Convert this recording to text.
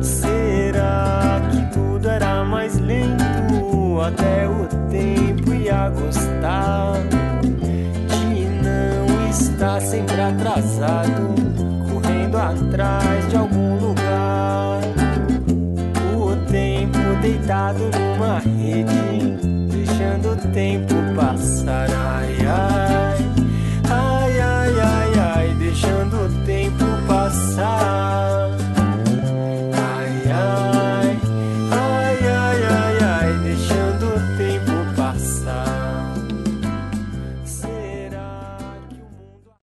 Será que tudo era mais lento? Até o tempo ia gostar de não estar sempre atrasado, correndo atrás de algum lugar. O tempo deitado numa rede, deixando o tempo passar.